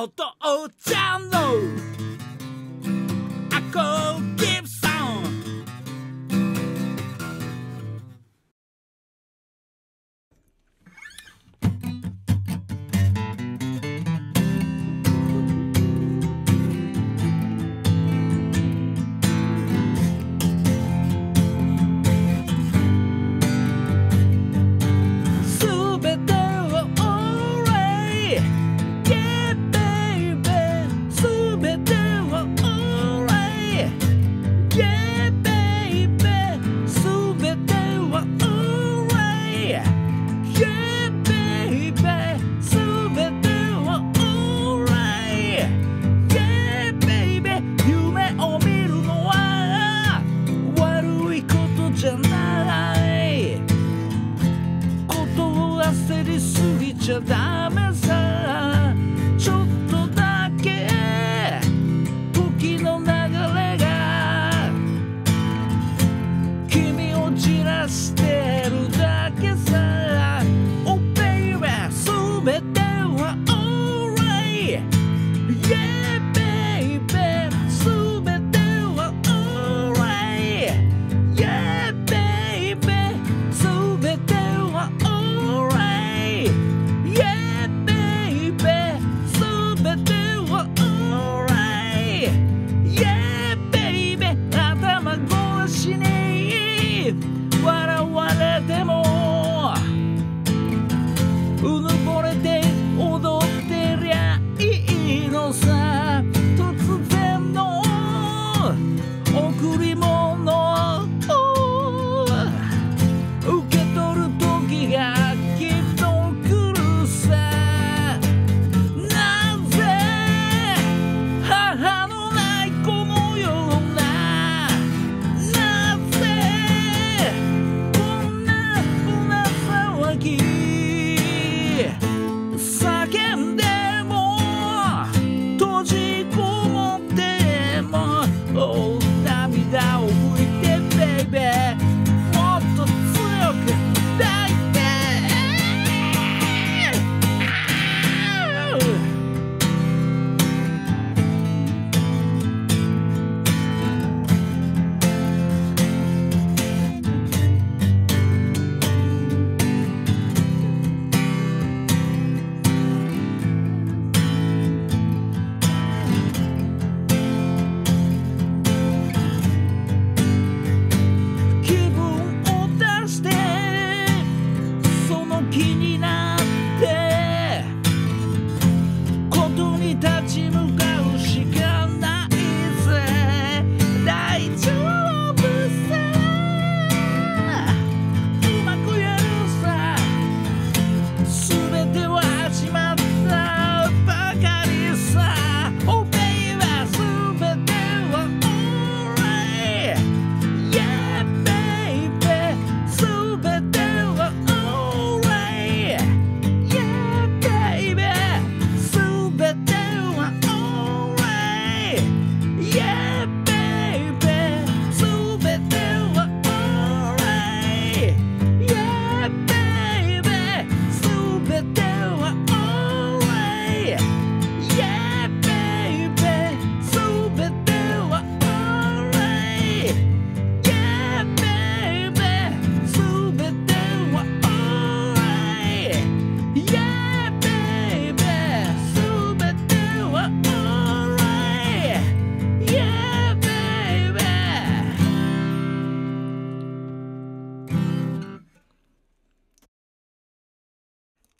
おをジャンロアコちょっとだけ時の流れが君を散らして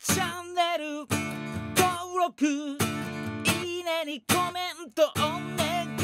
チャンネル登録いいねにコメントお願い